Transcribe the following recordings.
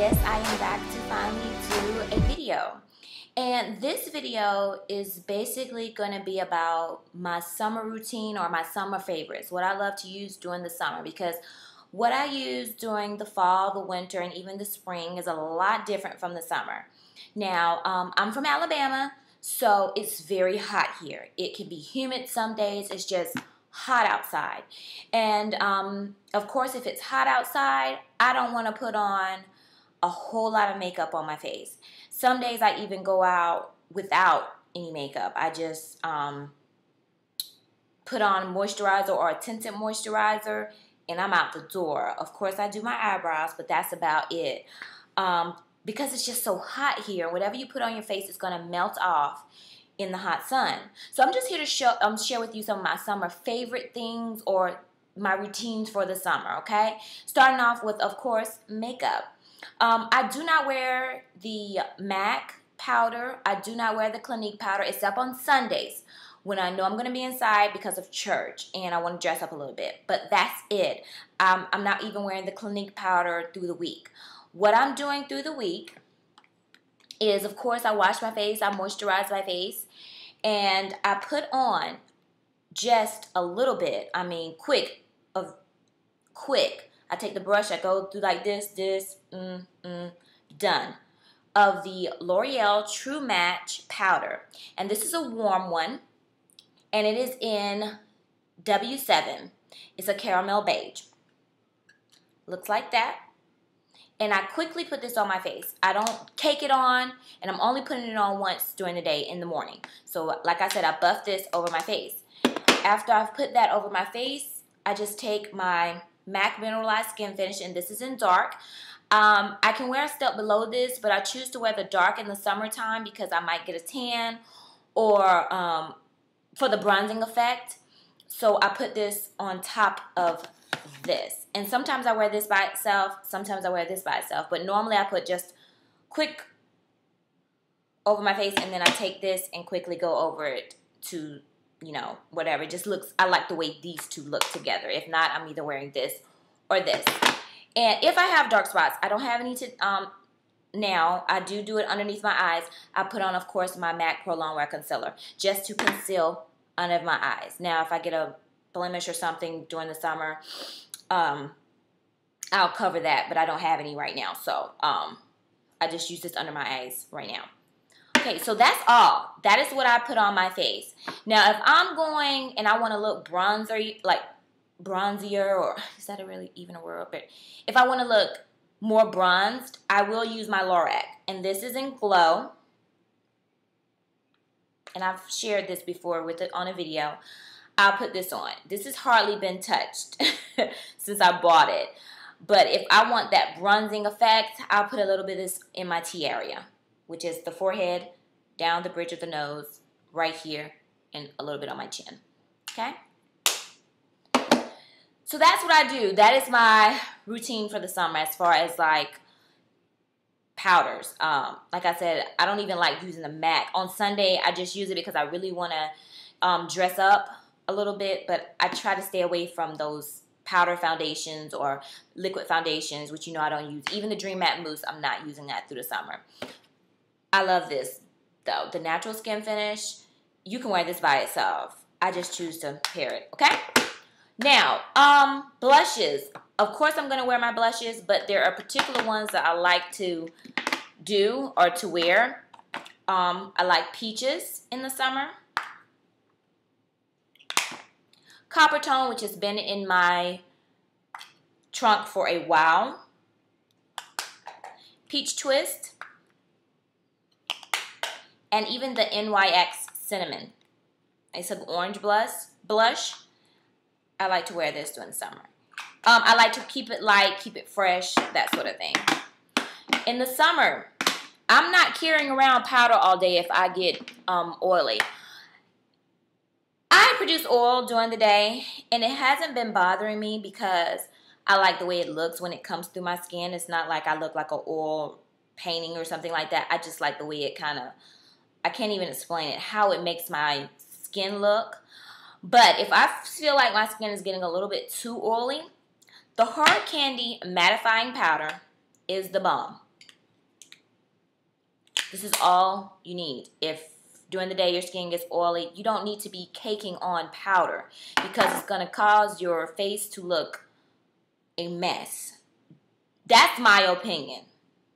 yes, I am back to finally do a video. And this video is basically going to be about my summer routine or my summer favorites, what I love to use during the summer because what I use during the fall, the winter, and even the spring is a lot different from the summer. Now, um, I'm from Alabama, so it's very hot here. It can be humid some days. It's just hot outside. And um, of course, if it's hot outside, I don't want to put on a whole lot of makeup on my face. Some days I even go out without any makeup. I just um, put on moisturizer or a tinted moisturizer and I'm out the door. Of course, I do my eyebrows, but that's about it. Um, because it's just so hot here, whatever you put on your face is going to melt off in the hot sun. So I'm just here to show, um, share with you some of my summer favorite things or my routines for the summer, okay? Starting off with, of course, makeup. Um, I do not wear the MAC powder. I do not wear the Clinique powder except on Sundays when I know I'm going to be inside because of church and I want to dress up a little bit. But that's it. Um, I'm not even wearing the Clinique powder through the week. What I'm doing through the week is, of course, I wash my face, I moisturize my face, and I put on just a little bit. I mean, quick of quick. I take the brush, I go through like this, this, mm, mm, done. Of the L'Oreal True Match powder, and this is a warm one, and it is in W7. It's a caramel beige. Looks like that and I quickly put this on my face. I don't cake it on, and I'm only putting it on once during the day in the morning. So like I said, I buff this over my face. After I've put that over my face, I just take my MAC Mineralized Skin Finish, and this is in dark. Um, I can wear a step below this, but I choose to wear the dark in the summertime because I might get a tan or um, for the bronzing effect. So I put this on top of this. And sometimes I wear this by itself, sometimes I wear this by itself, but normally I put just quick over my face and then I take this and quickly go over it to, you know, whatever. It just looks, I like the way these two look together. If not, I'm either wearing this or this. And if I have dark spots, I don't have any to, um, now, I do do it underneath my eyes. I put on, of course, my MAC Pro Longwear Concealer just to conceal under my eyes. Now, if I get a blemish or something during the summer, um, I'll cover that, but I don't have any right now. So um, I just use this under my eyes right now. Okay, so that's all. That is what I put on my face. Now, if I'm going and I want to look bronzer, like bronzier, or is that a really even a word? But if I want to look more bronzed, I will use my Lorac. And this is in Glow. And I've shared this before with it on a video. I'll put this on. This has hardly been touched since I bought it. But if I want that bronzing effect, I'll put a little bit of this in my T area, which is the forehead, down the bridge of the nose, right here, and a little bit on my chin. Okay? So that's what I do. That is my routine for the summer as far as like powders. Um, like I said, I don't even like using the MAC. On Sunday, I just use it because I really want to um, dress up a little bit, but I try to stay away from those powder foundations or liquid foundations, which you know I don't use. Even the Dream Matte Mousse, I'm not using that through the summer. I love this though. The natural skin finish, you can wear this by itself. I just choose to pair it, okay? Now, um, blushes. Of course I'm going to wear my blushes, but there are particular ones that I like to do or to wear. Um, I like peaches in the summer. Copper Tone, which has been in my trunk for a while. Peach Twist. And even the NYX Cinnamon. It's an orange blush. blush. I like to wear this during summer. Um, I like to keep it light, keep it fresh, that sort of thing. In the summer, I'm not carrying around powder all day if I get um, oily. I produce oil during the day, and it hasn't been bothering me because I like the way it looks when it comes through my skin. It's not like I look like an oil painting or something like that. I just like the way it kind of, I can't even explain it, how it makes my skin look. But if I feel like my skin is getting a little bit too oily, the Hard Candy Mattifying Powder is the bomb. This is all you need. If during the day your skin gets oily, you don't need to be caking on powder because it's going to cause your face to look a mess. That's my opinion.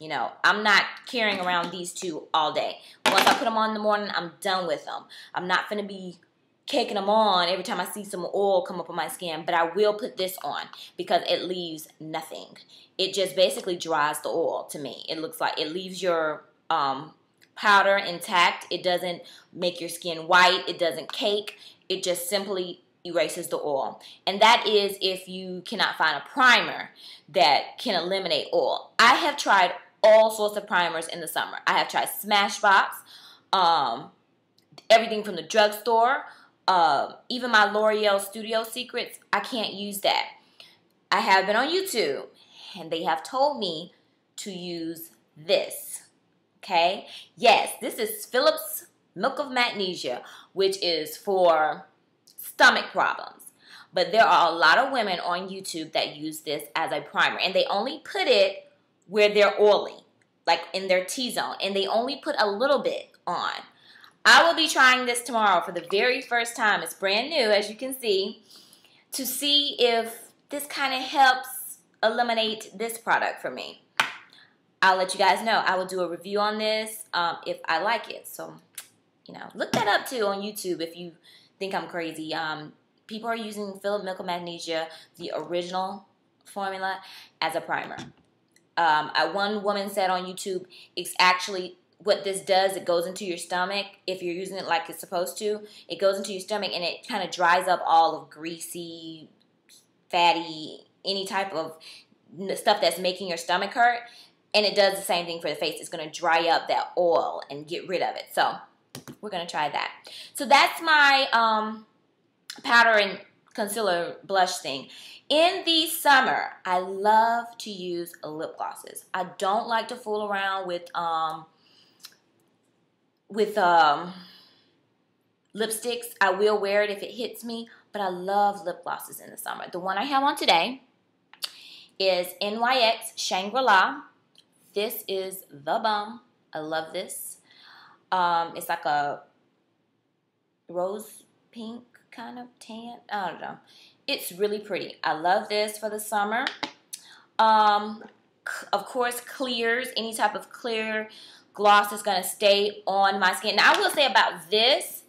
You know, I'm not carrying around these two all day. Once I put them on in the morning, I'm done with them. I'm not going to be caking them on every time I see some oil come up on my skin, but I will put this on because it leaves nothing. It just basically dries the oil to me. It looks like it leaves your um, powder intact. It doesn't make your skin white. It doesn't cake. It just simply erases the oil. And that is if you cannot find a primer that can eliminate oil. I have tried all sorts of primers in the summer. I have tried Smashbox, um, everything from the drugstore, uh, even my L'Oreal Studio Secrets. I can't use that. I have been on YouTube and they have told me to use this. Okay? Yes, this is Phillips Milk of Magnesia, which is for stomach problems. But there are a lot of women on YouTube that use this as a primer, and they only put it where they're oily, like in their T zone, and they only put a little bit on. I will be trying this tomorrow for the very first time. It's brand new, as you can see, to see if this kind of helps eliminate this product for me. I'll let you guys know. I will do a review on this um, if I like it. So, you know, look that up too on YouTube if you think I'm crazy. Um, people are using Philip Milk Magnesia, the original formula, as a primer. Um, I, one woman said on YouTube, it's actually what this does. It goes into your stomach. If you're using it like it's supposed to, it goes into your stomach and it kind of dries up all of greasy, fatty, any type of stuff that's making your stomach hurt. And it does the same thing for the face. It's going to dry up that oil and get rid of it. So we're going to try that. So that's my um, powder and concealer blush thing. In the summer, I love to use lip glosses. I don't like to fool around with um, with um, lipsticks. I will wear it if it hits me, but I love lip glosses in the summer. The one I have on today is NYX Shangri-La this is the bum. I love this. Um, it's like a rose pink kind of tan. I don't know. It's really pretty. I love this for the summer. Um, of course, clears. Any type of clear gloss is going to stay on my skin. Now, I will say about this,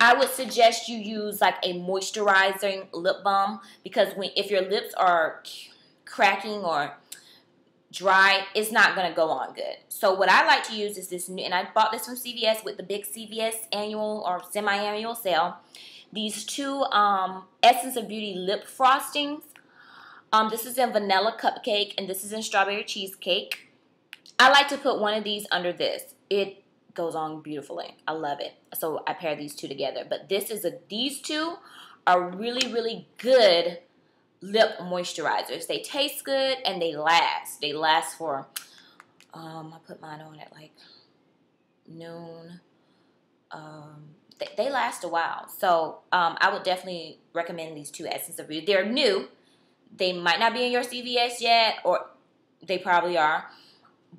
I would suggest you use like a moisturizing lip balm because when if your lips are cracking or dry, it's not going to go on good. So what I like to use is this new, and I bought this from CVS with the big CVS annual or semi-annual sale. These two um, Essence of Beauty lip frostings. Um, this is in vanilla cupcake and this is in strawberry cheesecake. I like to put one of these under this. It goes on beautifully. I love it. So I pair these two together. But this is a, these two are really, really good lip moisturizers. They taste good and they last. They last for, um, I put mine on at like noon. Um, they, they last a while. So um, I would definitely recommend these two Essence of Beauty. They're new. They might not be in your CVS yet, or they probably are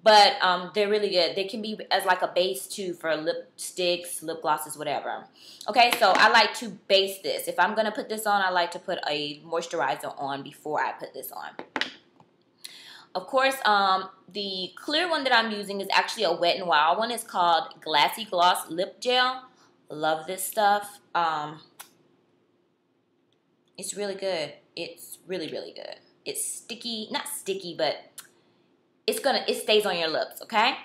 but um, they're really good. They can be as like a base too for lipsticks, lip glosses, whatever. Okay, so I like to base this. If I'm gonna put this on, I like to put a moisturizer on before I put this on. Of course, um, the clear one that I'm using is actually a Wet n Wild one. It's called Glassy Gloss Lip Gel. Love this stuff. Um, it's really good. It's really, really good. It's sticky, not sticky, but it's gonna it stays on your lips, okay?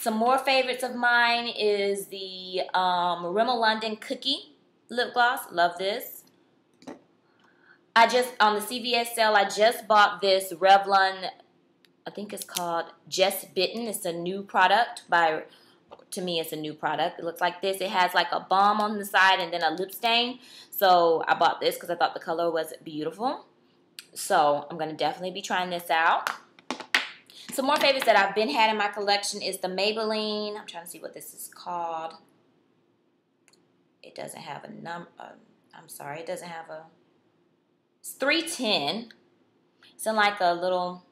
Some more favorites of mine is the um, Rimmel London Cookie lip gloss. Love this. I just on the CVS sale, I just bought this Revlon. I think it's called Just Bitten. It's a new product by. To me, it's a new product. It looks like this. It has like a balm on the side and then a lip stain. So I bought this because I thought the color was beautiful. So I'm going to definitely be trying this out. Some more favorites that I've been had in my collection is the Maybelline. I'm trying to see what this is called. It doesn't have a number. Uh, I'm sorry, it doesn't have a. It's 310. It's in like a little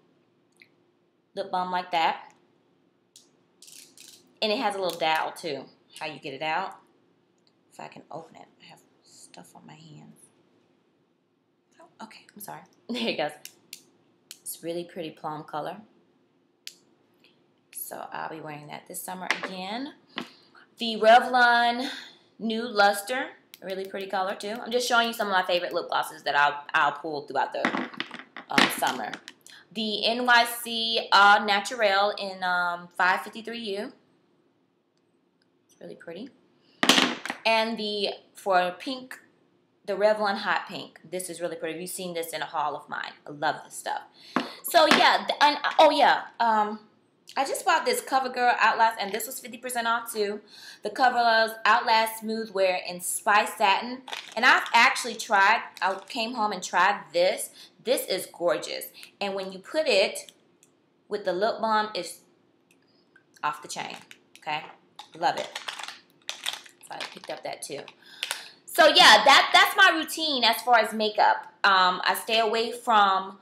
lip balm like that. And it has a little dowel too. How you get it out. If I can open it. I have stuff on my hands. Oh, okay, I'm sorry. There it goes. It's really pretty plum color. So I'll be wearing that this summer again. The Revlon Nude Luster. Really pretty color too. I'm just showing you some of my favorite lip glosses that I'll, I'll pull throughout the um, summer. The NYC uh, Naturel in um, 553U. It's really pretty. And the, for pink, the Revlon Hot Pink. This is really pretty. You've seen this in a haul of mine. I love this stuff. So yeah, and oh yeah, um, I just bought this CoverGirl Outlast, and this was 50% off too. The CoverGirl Outlast Smooth Wear in Spice Satin. And I've actually tried, I came home and tried this. This is gorgeous. And when you put it with the lip balm, it's off the chain. Okay? Love it. So I picked up that too. So yeah, that that's my routine as far as makeup. Um, I stay away from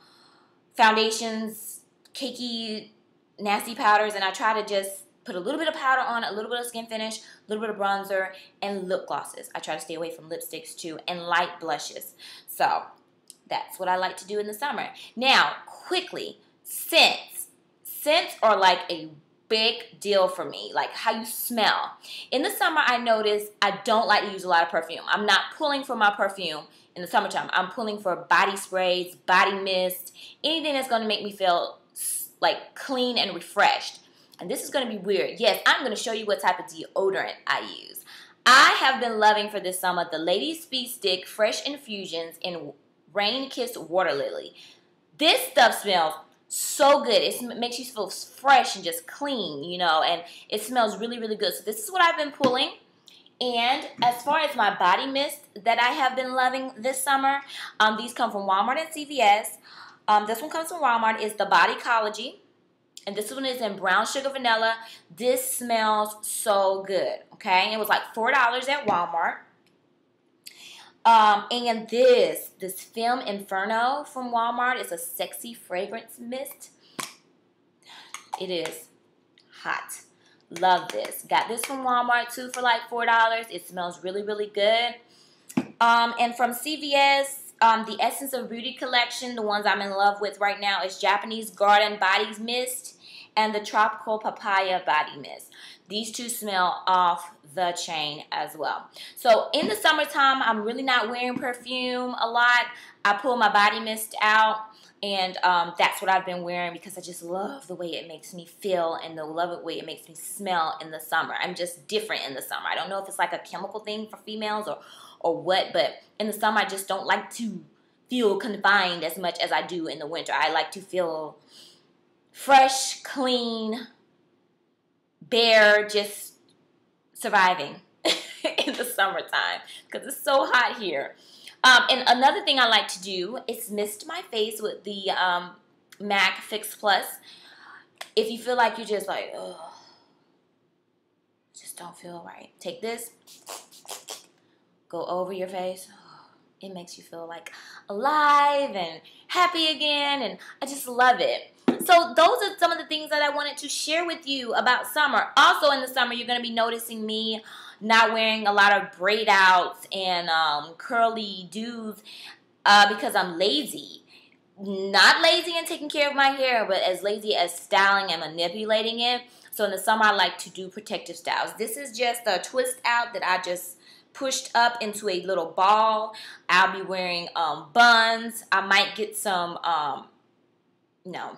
foundations, cakey nasty powders and I try to just put a little bit of powder on, a little bit of skin finish, a little bit of bronzer, and lip glosses. I try to stay away from lipsticks too, and light blushes. So that's what I like to do in the summer. Now, quickly, scents. Scents are like a big deal for me, like how you smell. In the summer, I notice I don't like to use a lot of perfume. I'm not pulling for my perfume in the summertime. I'm pulling for body sprays, body mist, anything that's going to make me feel like clean and refreshed. And this is going to be weird. Yes, I'm going to show you what type of deodorant I use. I have been loving for this summer the Lady Speed Stick Fresh Infusions in Rain Kissed Water Lily. This stuff smells so good. It makes you feel fresh and just clean, you know, and it smells really, really good. So this is what I've been pulling. And as far as my body mist that I have been loving this summer, um, these come from Walmart and CVS. Um, this one comes from Walmart. It's the Bodycology. And this one is in brown sugar vanilla. This smells so good, okay? It was like $4 at Walmart. Um, and this, this Film Inferno from Walmart is a sexy fragrance mist. It is hot. Love this. Got this from Walmart too for like $4. It smells really, really good. Um, and from CVS, um, the Essence of Beauty collection, the ones I'm in love with right now, is Japanese Garden Bodies Mist and the Tropical Papaya Body Mist. These two smell off the chain as well. So in the summertime, I'm really not wearing perfume a lot. I pull my body mist out and um, that's what I've been wearing because I just love the way it makes me feel and the love the way it makes me smell in the summer. I'm just different in the summer. I don't know if it's like a chemical thing for females or or what, but in the summer I just don't like to feel confined as much as I do in the winter. I like to feel fresh, clean, bare, just surviving in the summertime because it's so hot here. Um, and another thing I like to do is mist my face with the um, MAC Fix Plus. If you feel like you're just like, ugh, just don't feel right, take this, go over your face. It makes you feel like alive and happy again, and I just love it. So those are some of the things that I wanted to share with you about summer. Also in the summer, you're going to be noticing me not wearing a lot of braid outs and um, curly do's uh, because I'm lazy. Not lazy in taking care of my hair, but as lazy as styling and manipulating it. So in the summer, I like to do protective styles. This is just a twist out that I just pushed up into a little ball. I'll be wearing um, buns. I might get some, um, no,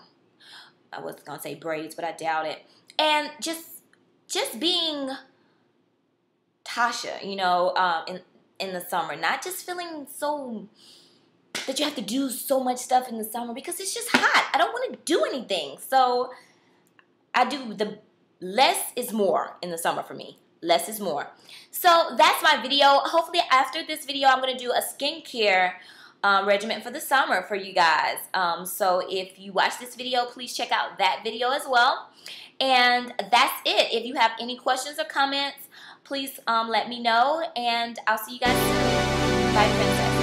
I was gonna say braids, but I doubt it. And just, just being Tasha, you know, um, in in the summer, not just feeling so that you have to do so much stuff in the summer because it's just hot. I don't want to do anything, so I do the less is more in the summer for me less is more. So that's my video. Hopefully after this video, I'm going to do a skincare um, regimen for the summer for you guys. Um, so if you watch this video, please check out that video as well. And that's it. If you have any questions or comments, please um, let me know. And I'll see you guys soon. Bye, princess.